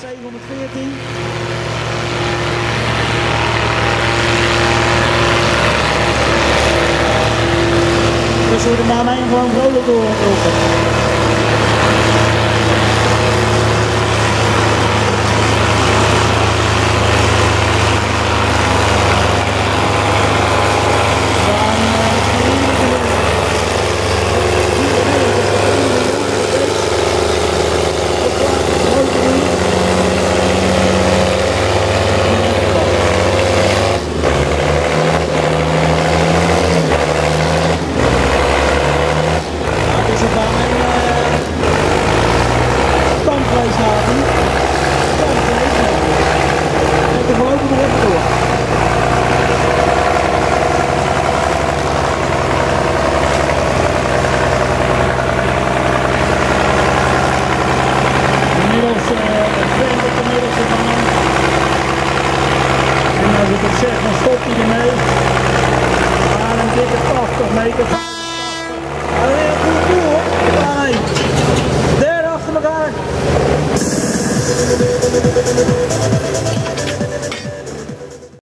714. Dus we de baan heen gewoon vrolijk doorlopen. Als ik het zeg, dan stopt hij ermee. Maar een dikke 80 meter. Hij is een goede doel hoor. Heen. Derde achter elkaar.